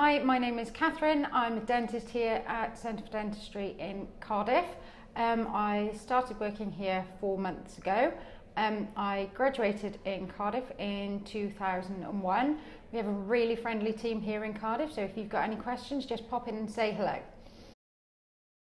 Hi, my name is Catherine. I'm a dentist here at Centre for Dentistry in Cardiff. Um, I started working here four months ago. Um, I graduated in Cardiff in 2001. We have a really friendly team here in Cardiff, so if you've got any questions, just pop in and say hello.